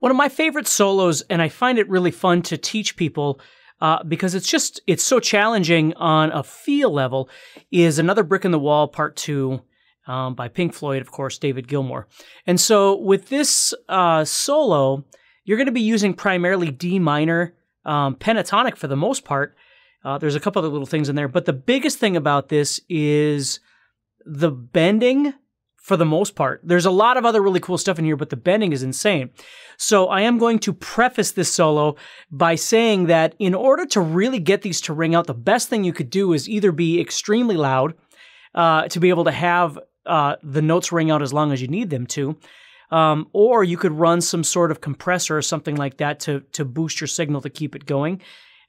One of my favorite solos, and I find it really fun to teach people uh, because it's just it's so challenging on a feel level. Is another brick in the wall part two um, by Pink Floyd, of course, David Gilmour. And so with this uh, solo, you're going to be using primarily D minor um, pentatonic for the most part. Uh, there's a couple other little things in there, but the biggest thing about this is the bending for the most part. There's a lot of other really cool stuff in here, but the bending is insane. So I am going to preface this solo by saying that in order to really get these to ring out, the best thing you could do is either be extremely loud uh, to be able to have uh, the notes ring out as long as you need them to. Um, or you could run some sort of compressor or something like that to to boost your signal to keep it going.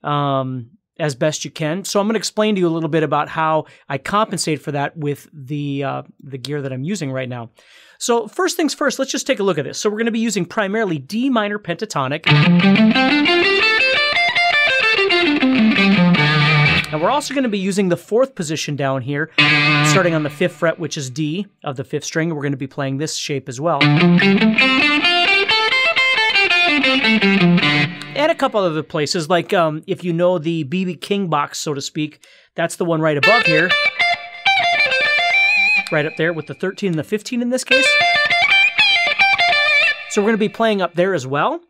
Um, as best you can. So I'm going to explain to you a little bit about how I compensate for that with the uh, the gear that I'm using right now. So first things first, let's just take a look at this. So we're going to be using primarily D minor pentatonic. And we're also going to be using the fourth position down here, starting on the fifth fret, which is D of the fifth string. We're going to be playing this shape as well couple other places, like um, if you know the BB King box, so to speak, that's the one right above here. Right up there with the 13 and the 15 in this case. So we're going to be playing up there as well.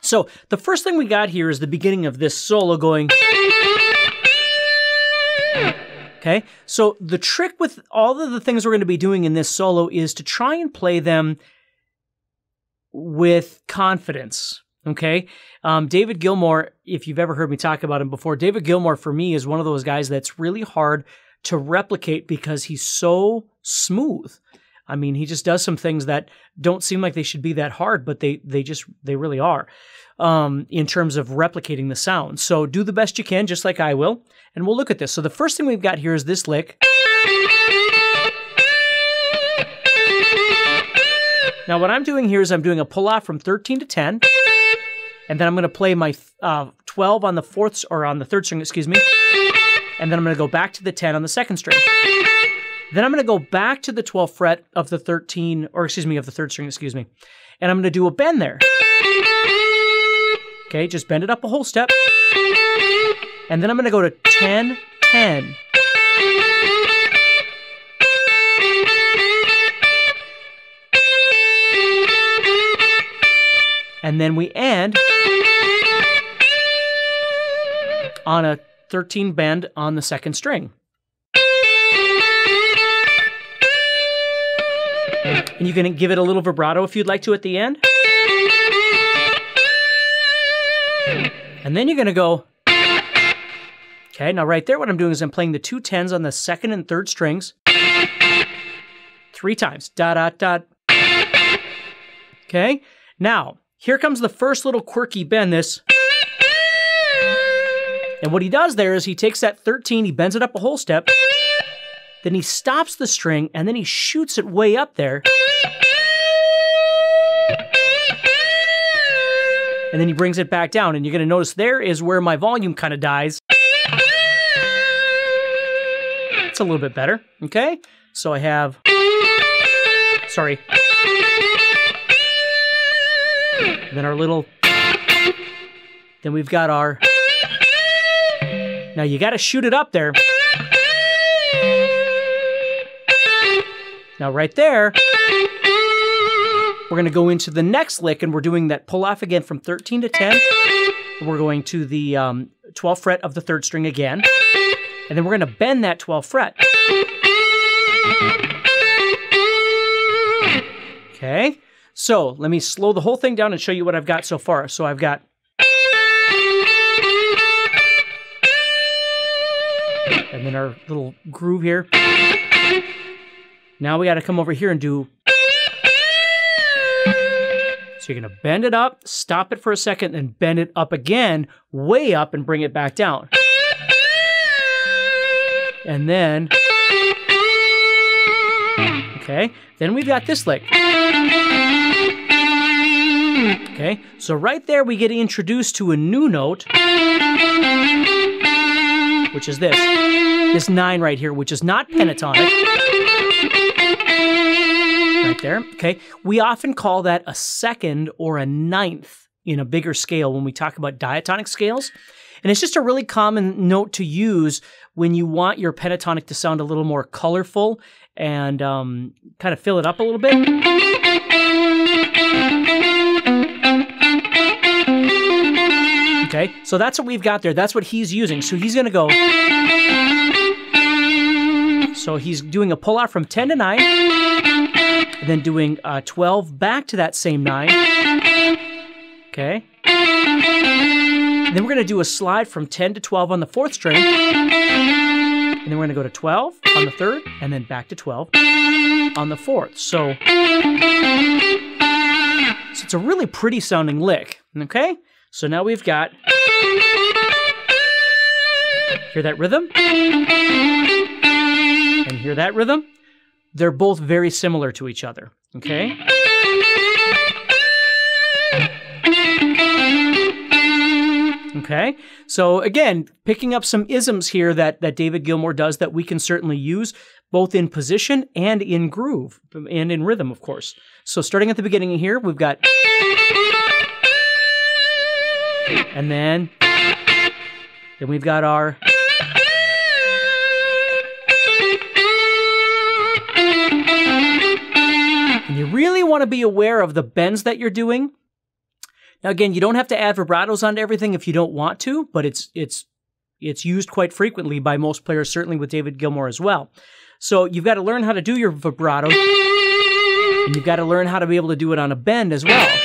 So the first thing we got here is the beginning of this solo going. Okay, so the trick with all of the things we're going to be doing in this solo is to try and play them with confidence. Okay. Um, David Gilmour, if you've ever heard me talk about him before, David Gilmour for me is one of those guys that's really hard to replicate because he's so smooth. I mean, he just does some things that don't seem like they should be that hard, but they they just they really are um, in terms of replicating the sound. So do the best you can, just like I will, and we'll look at this. So the first thing we've got here is this lick. Now what I'm doing here is I'm doing a pull off from 13 to 10 and then I'm going to play my uh, 12 on the fourth or on the third string, excuse me, and then I'm going to go back to the 10 on the second string. Then I'm going to go back to the 12th fret of the 13, or excuse me, of the third string, excuse me, and I'm going to do a bend there. Okay, just bend it up a whole step. And then I'm going to go to 10, 10. And then we end on a 13 bend on the second string. And you can give it a little vibrato if you'd like to at the end. And then you're going to go. Okay, now right there, what I'm doing is I'm playing the two tens on the second and third strings three times. Dot, dot, dot. Okay, now here comes the first little quirky bend. This. And what he does there is he takes that 13, he bends it up a whole step, then he stops the string, and then he shoots it way up there. And then he brings it back down, and you're going to notice there is where my volume kind of dies. It's a little bit better, okay? So I have, sorry. Then our little, then we've got our, now you got to shoot it up there. Now right there, we're going to go into the next lick and we're doing that pull off again from 13 to 10. We're going to the um, 12th fret of the third string again. And then we're going to bend that 12th fret. Okay, so let me slow the whole thing down and show you what I've got so far. So I've got and then our little groove here. Now we got to come over here and do. So you're going to bend it up, stop it for a second, then bend it up again, way up, and bring it back down. And then. Okay, then we've got this lick. Okay, so right there we get introduced to a new note, which is this. This nine right here, which is not pentatonic. right there. Okay. We often call that a second or a ninth in a bigger scale when we talk about diatonic scales. And it's just a really common note to use when you want your pentatonic to sound a little more colorful and um, kind of fill it up a little bit. Okay, so that's what we've got there. That's what he's using. So he's to go. So he's doing a pull out from 10 to 9, then doing uh, 12 back to that same 9. Okay. Then we're to do a slide from 10 to 12 on the fourth string. And then we're to go to 12 on the third, and then back to 12 on the fourth. So, so it's a really pretty sounding lick. Okay? So now we've got. Hear that rhythm? And hear that rhythm? They're both very similar to each other. Okay? Okay. So again, picking up some isms here that, that David Gilmour does that we can certainly use both in position and in groove and in rhythm, of course. So starting at the beginning here, we've got and then then we've got our and you really want to be aware of the bends that you're doing now, again, you don't have to add vibratos onto everything if you don't want to, but it's it's it's used quite frequently by most players, certainly with David Gilmour as well. So you've got to learn how to do your vibrato, and you've got to learn how to be able to do it on a bend as well.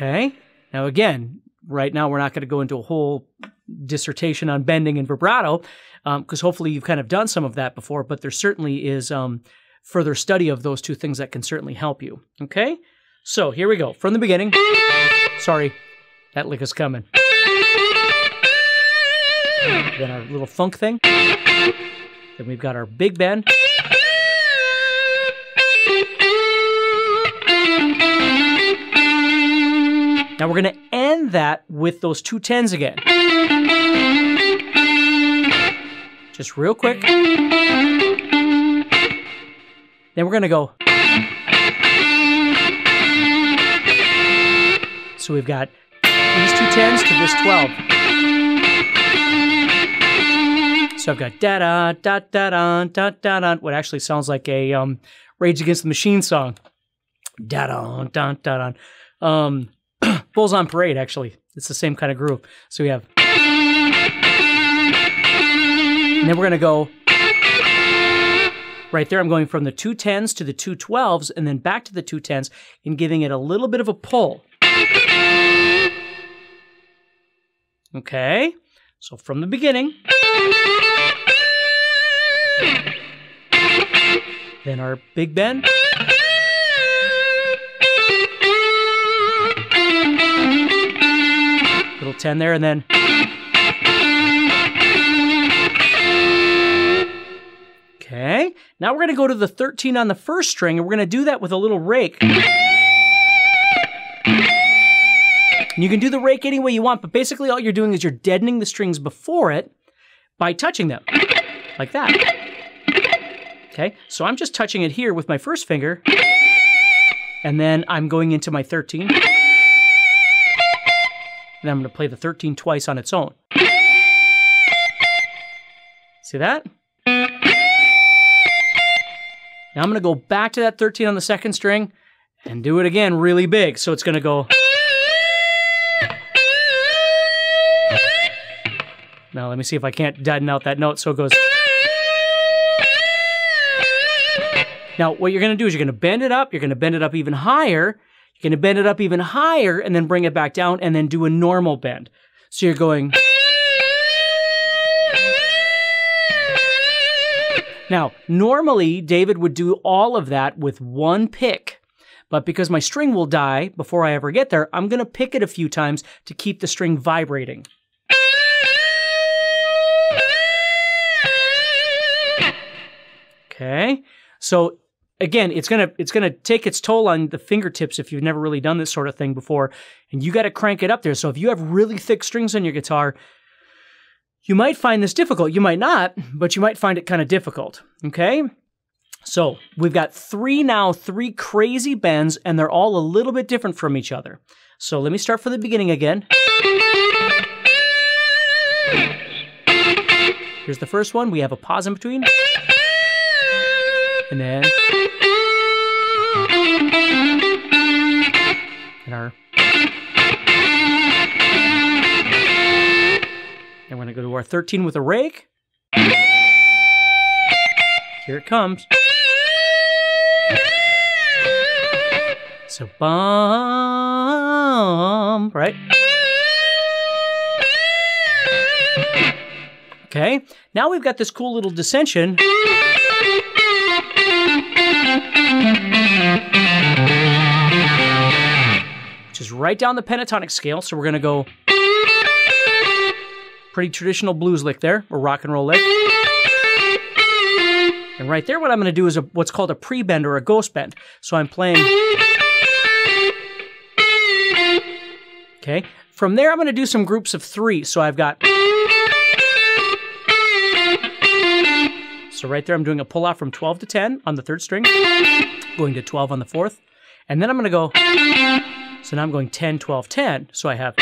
Okay. Now, again, right now we're not going to go into a whole dissertation on bending and vibrato because um, hopefully you've kind of done some of that before, but there certainly is um, further study of those two things that can certainly help you. Okay. So here we go from the beginning. Sorry, that lick is coming. Then our little funk thing. Then we've got our big bend. Now we're going to end that with those two tens again. Just real quick. Then we're going to go. So we've got these two tens to this 12. So I've got da da da da da da da da. What actually sounds like a um, Rage Against the Machine song. Da da da da da. Um, Bulls on Parade. Actually, it's the same kind of groove. So we have, and then we're gonna go right there. I'm going from the two tens to the two twelves, and then back to the two tens, and giving it a little bit of a pull. Okay, so from the beginning. Then our big bend. Little 10 there, and then. Okay, now we're going to go to the 13 on the first string, and we're going to do that with a little rake. And you can do the rake any way you want, but basically all you're doing is you're deadening the strings before it by touching them, like that. Okay, so I'm just touching it here with my first finger, and then I'm going into my 13. And I'm going to play the 13 twice on its own. See that? Now I'm going to go back to that 13 on the second string and do it again really big. So it's going to go. Now let me see if I can't deaden out that note so it goes. Now what you're going to do is you're going to bend it up, you're going to bend it up even higher, going to bend it up even higher and then bring it back down and then do a normal bend. So you're going. Now, normally David would do all of that with one pick, but because my string will die before I ever get there, I'm to pick it a few times to keep the string vibrating. Okay. So again, it's gonna it's gonna take its toll on the fingertips if you've never really done this sort of thing before, and you got to crank it up there. So if you have really thick strings on your guitar, you might find this difficult. You might not, but you might find it kind of difficult. Okay. So we've got three now, three crazy bends, and they're all a little bit different from each other. So let me start from the beginning again. Here's the first one. We have a pause in between. And then. And we're going to go to our 13 with a rake. Here it comes. So bum, right? Okay, now we've got this cool little dissension. Is right down the pentatonic scale. So we're going to go pretty traditional blues lick there, or rock and roll lick. And right there, what I'm going to do is a, what's called a pre-bend or a ghost bend. So I'm playing. Okay. From there, I'm going to do some groups of three. So I've got. So right there, I'm doing a pull off from 12 to 10 on the third string, going to 12 on the fourth. And then I'm going to go. So now I'm going 10, 12, 10. So I have.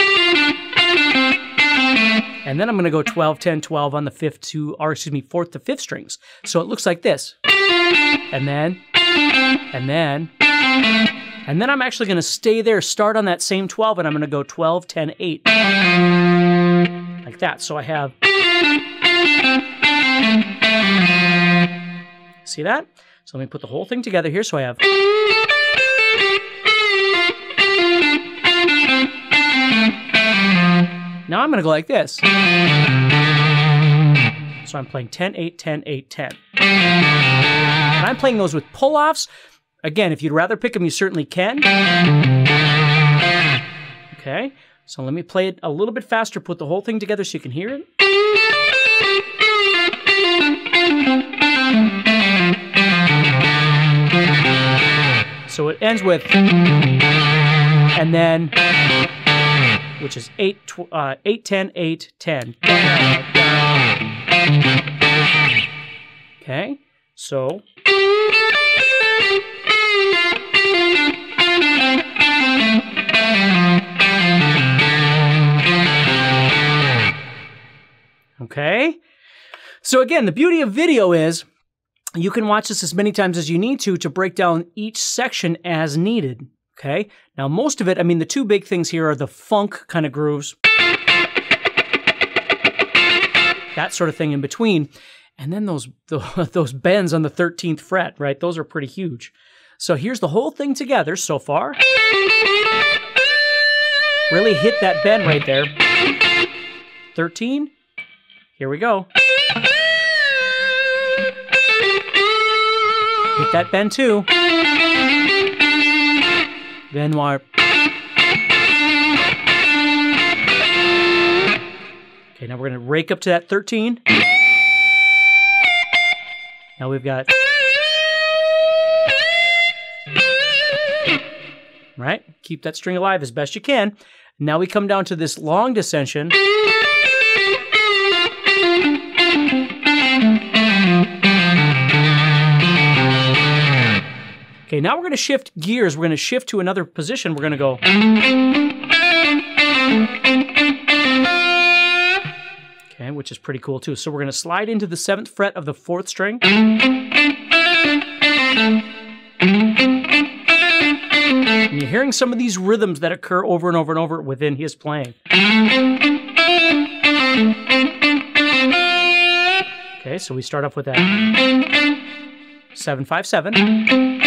And then I'm going to go 12, 10, 12 on the fifth to, or excuse me, fourth to fifth strings. So it looks like this. And then, and then, and then I'm actually going to stay there, start on that same 12, and I'm going to go 12, 10, 8. Like that. So I have. See that? So let me put the whole thing together here. So I have. Now I'm going to go like this. So I'm playing 10, 8, 10, 8, 10. And I'm playing those with pull offs. Again, if you'd rather pick them, you certainly can. Okay, so let me play it a little bit faster, put the whole thing together so you can hear it. So it ends with, and then which is 8, tw- uh, 8 10, 8 10. Okay, so. Okay, so again, the beauty of video is you can watch this as many times as you need to to break down each section as needed. Okay. Now, most of it, I mean, the two big things here are the funk kind of grooves, that sort of thing in between. And then those, those bends on the 13th fret, right? Those are pretty huge. So here's the whole thing together so far. Really hit that bend right there. 13. Here we go. Hit that bend too. Then warp. Okay, now we're going to rake up to that 13. Now we've got. Right? Keep that string alive as best you can. Now we come down to this long dissension. Okay, now we're going to shift gears. We're going to shift to another position. We're going to go. Okay, which is pretty cool too. So we're going to slide into the seventh fret of the fourth string. And you're hearing some of these rhythms that occur over and over and over within his playing. Okay, so we start off with that 757.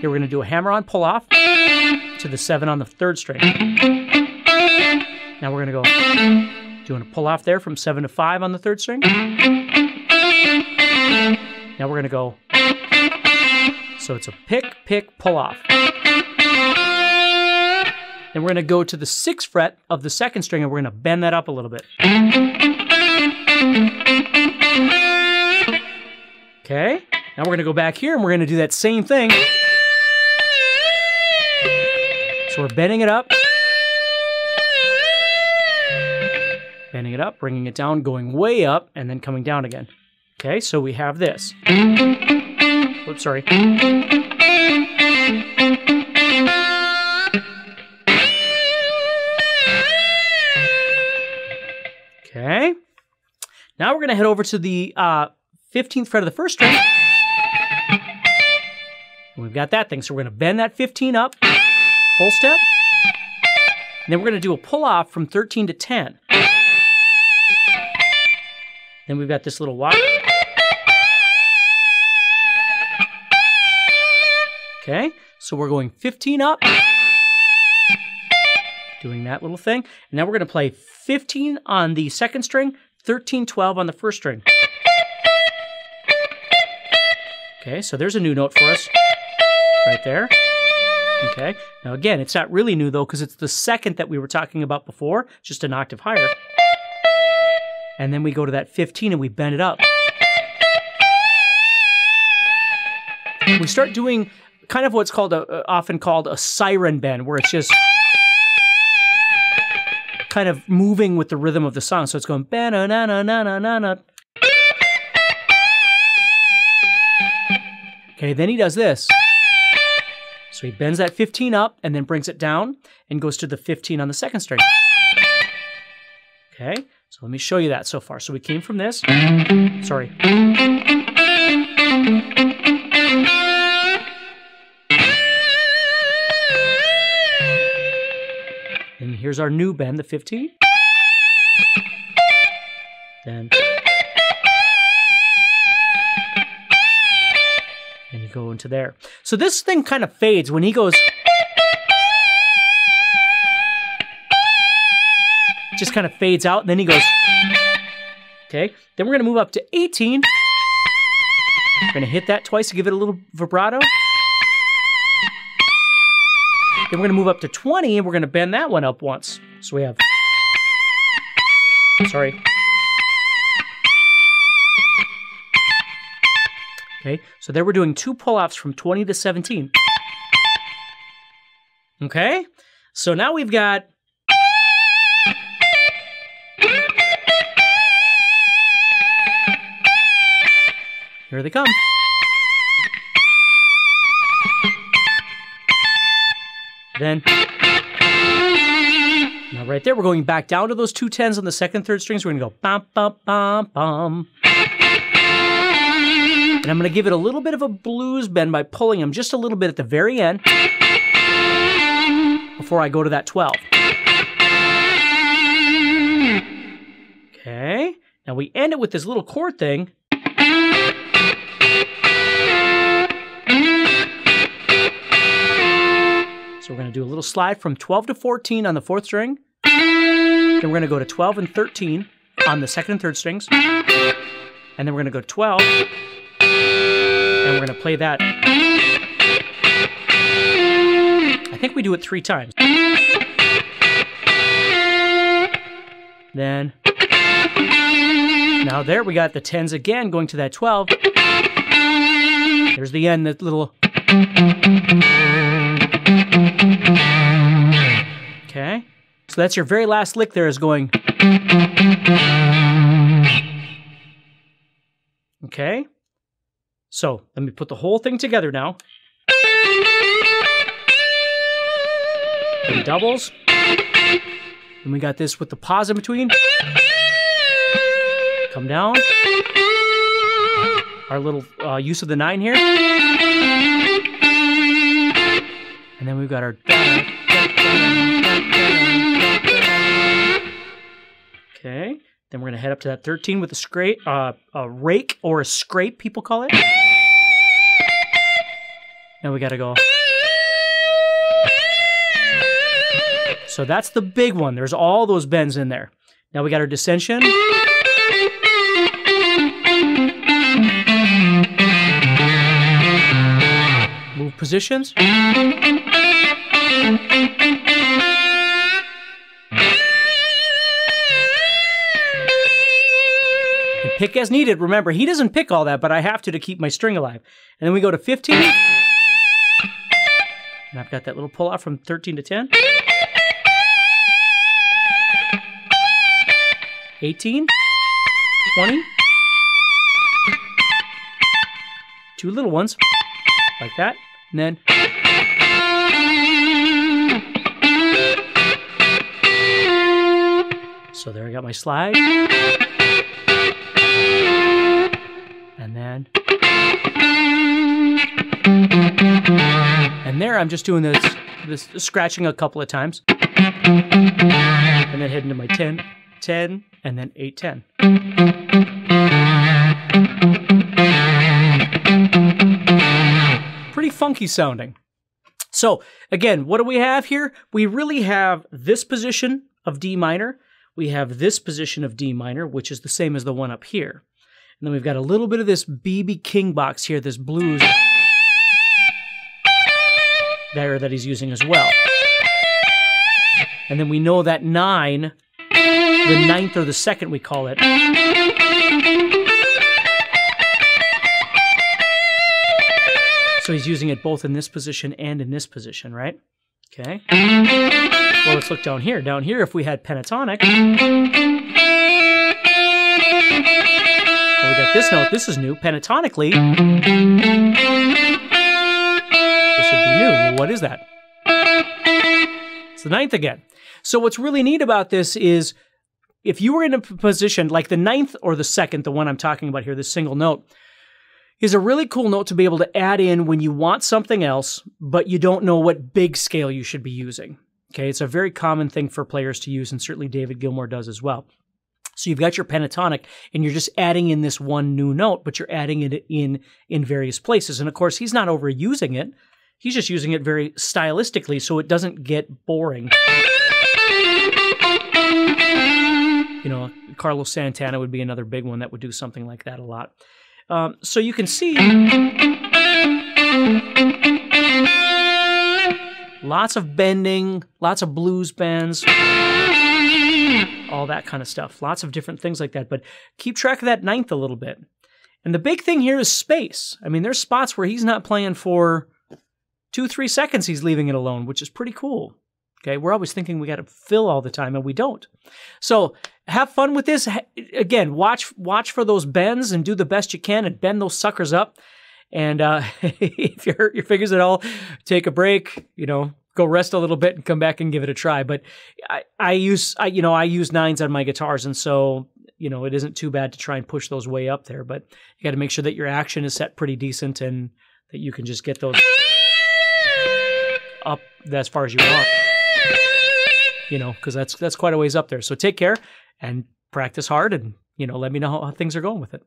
Here we're going to do a hammer on pull off to the 7 on the third string. Now we're going to go doing a pull off there from 7 to 5 on the third string. Now we're going to go. So it's a pick, pick, pull off. Then we're going to go to the 6th fret of the second string and we're going to bend that up a little bit. Okay, now we're going to go back here and we're going to do that same thing. We're bending it up. Bending it up, bringing it down, going way up, and then coming down again. Okay, so we have this. Oops, sorry. Okay. Now we're going to head over to the uh, 15th fret of the first string. We've got that thing, so we're going to bend that 15 up, whole step. And then we're going to do a pull off from 13 to 10. Then we've got this little walk. Okay, so we're going 15 up, doing that little thing. And now we're going to play 15 on the second string, 13, 12 on the first string. Okay, so there's a new note for us right there. Okay, now again, it's not really new though because it's the second that we were talking about before, just an octave higher. And then we go to that 15 and we bend it up. We start doing kind of what's called a, uh, often called a siren bend, where it's just kind of moving with the rhythm of the song. So it's going na na na na na na. Okay, then he does this. So he bends that 15 up and then brings it down and goes to the 15 on the second string. Okay, so let me show you that so far. So we came from this. Sorry. And here's our new bend, the 15. Then. Go into there. So this thing kind of fades when he goes. Just kind of fades out, and then he goes. Okay, then we're to move up to 18. We're to hit that twice to give it a little vibrato. Then we're to move up to 20 and we're to bend that one up once. So we have. Sorry. Okay, so there we're doing two pull offs from 20 to 17. Okay, so now we've got. Here they come. Then, now right there, we're going back down to those two tens on the second, third strings. We're to go bum, bum, bum, bum. And I'm going to give it a little bit of a blues bend by pulling them just a little bit at the very end before I go to that 12. Okay. Now we end it with this little chord thing. So we're going to do a little slide from 12 to 14 on the fourth string. Then we're going to go to 12 and 13 on the second and third strings. And then we're going to go to 12. And we're going to play that. I think we do it three times. Then. Now there we got the 10s again going to that 12. There's the end, that little. Okay. So that's your very last lick there is going. Okay. So let me put the whole thing together now. And doubles. And we got this with the pause in between. Come down. Our little uh, use of the nine here. And then we've got our. Okay. Then we're going to head up to that 13 with a scrape, uh, a rake or a scrape, people call it. Now we got to go. So that's the big one. There's all those bends in there. Now we got our dissension. Move positions. And pick as needed. Remember, he doesn't pick all that, but I have to to keep my string alive. And then we go to 15. And I've got that little pull off from 13 to 10. 18. 20. Two little ones. like that, and then. So there I got my slide. And then. And there I'm just doing this, this scratching a couple of times. And then heading to my 10, 10, and then 8, 10. Pretty funky sounding. So, again, what do we have here? We really have this position of D minor. We have this position of D minor, which is the same as the one up here. And then we've got a little bit of this BB King box here, this blues there that he's using as well. And then we know that nine, the ninth or the second we call it, So he's using it both in this position and in this position, right? Okay. Well, let's look down here. Down here, if we had pentatonic, well, we got this note. This is new. Pentatonically, What is that? It's the ninth again. So what's really neat about this is if you were in a position like the ninth or the second, the one I'm talking about here, this single note, is a really cool note to be able to add in when you want something else, but you don't know what big scale you should be using. Okay, it's a very common thing for players to use, and certainly David Gilmour does as well. So you've got your pentatonic, and you're just adding in this one new note, but you're adding it in in various places. And of course, he's not overusing it; he's just using it very stylistically, so it doesn't get boring. You know, Carlos Santana would be another big one that would do something like that a lot. Um, so you can see lots of bending, lots of blues bends, all that kind of stuff. Lots of different things like that. But keep track of that ninth a little bit. And the big thing here is space. I mean, there's spots where he's not playing for two, three seconds, he's leaving it alone, which is pretty cool. Okay, we're always thinking we got to fill all the time, and we don't. So have fun with this. Again, watch watch for those bends and do the best you can and bend those suckers up. And uh, if you hurt your fingers at all, take a break. You know, go rest a little bit and come back and give it a try. But I, I use I you know I use nines on my guitars, and so you know it isn't too bad to try and push those way up there. But you got to make sure that your action is set pretty decent and that you can just get those up as far as you want you know, because that's that's quite a ways up there. So take care and practice hard, and you know, let me know how things are going with it.